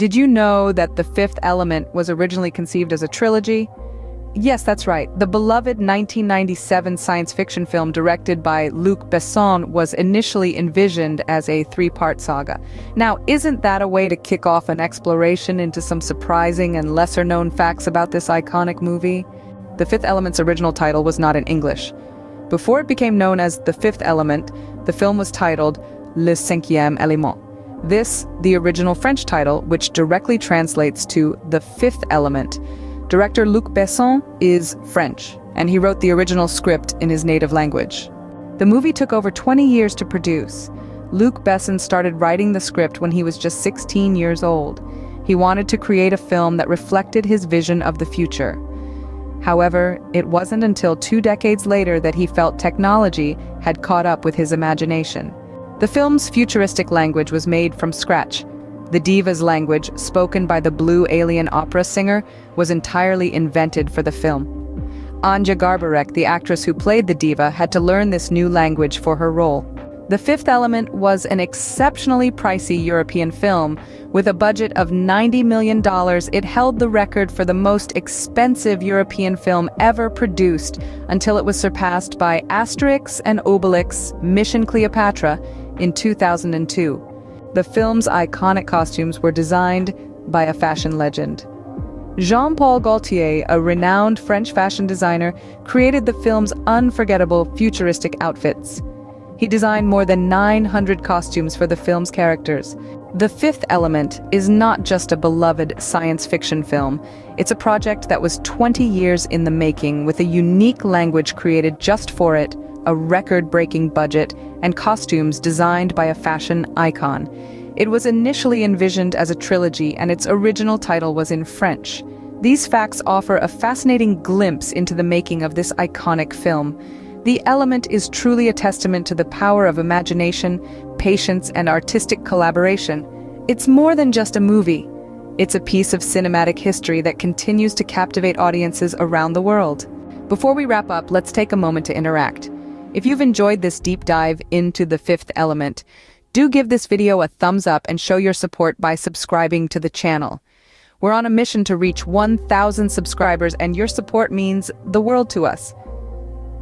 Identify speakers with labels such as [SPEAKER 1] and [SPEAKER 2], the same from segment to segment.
[SPEAKER 1] Did you know that The Fifth Element was originally conceived as a trilogy? Yes, that's right. The beloved 1997 science fiction film directed by Luc Besson was initially envisioned as a three-part saga. Now, isn't that a way to kick off an exploration into some surprising and lesser-known facts about this iconic movie? The Fifth Element's original title was not in English. Before it became known as The Fifth Element, the film was titled Le Cinquième Élément. This, the original French title, which directly translates to The Fifth Element, Director Luc Besson is French, and he wrote the original script in his native language. The movie took over 20 years to produce. Luc Besson started writing the script when he was just 16 years old. He wanted to create a film that reflected his vision of the future. However, it wasn't until two decades later that he felt technology had caught up with his imagination. The film's futuristic language was made from scratch, the diva's language, spoken by the blue alien opera singer, was entirely invented for the film. Anja Garbarek, the actress who played the diva, had to learn this new language for her role. The Fifth Element was an exceptionally pricey European film. With a budget of $90 million, it held the record for the most expensive European film ever produced until it was surpassed by Asterix and Obelix Mission Cleopatra in 2002. The film's iconic costumes were designed by a fashion legend. Jean-Paul Gaultier, a renowned French fashion designer, created the film's unforgettable futuristic outfits. He designed more than 900 costumes for the film's characters. The Fifth Element is not just a beloved science fiction film. It's a project that was 20 years in the making with a unique language created just for it, a record-breaking budget, and costumes designed by a fashion icon. It was initially envisioned as a trilogy and its original title was in French. These facts offer a fascinating glimpse into the making of this iconic film. The element is truly a testament to the power of imagination, patience, and artistic collaboration. It's more than just a movie. It's a piece of cinematic history that continues to captivate audiences around the world. Before we wrap up, let's take a moment to interact. If you've enjoyed this deep dive into the fifth element, do give this video a thumbs up and show your support by subscribing to the channel. We're on a mission to reach 1,000 subscribers and your support means the world to us.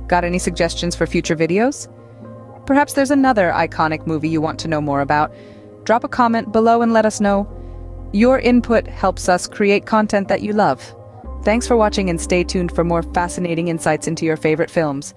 [SPEAKER 1] Got any suggestions for future videos? Perhaps there's another iconic movie you want to know more about. Drop a comment below and let us know. Your input helps us create content that you love. Thanks for watching and stay tuned for more fascinating insights into your favorite films.